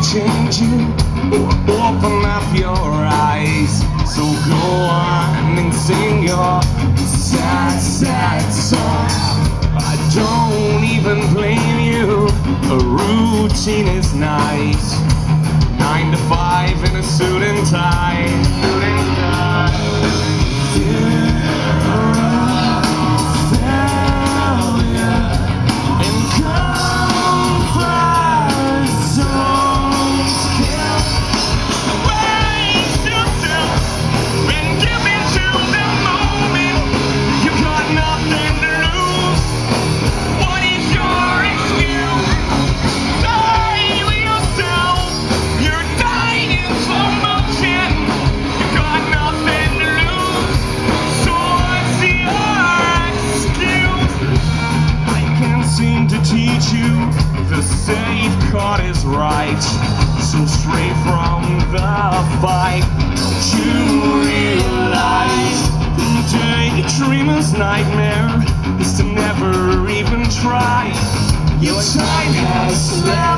to change you. Open up your eyes. So go on and sing your sad, sad song. I don't even blame you. A routine is nice. Nine to five right. So straight from the fight, don't you realize daydreamer's nightmare is to never even try. Your time has slept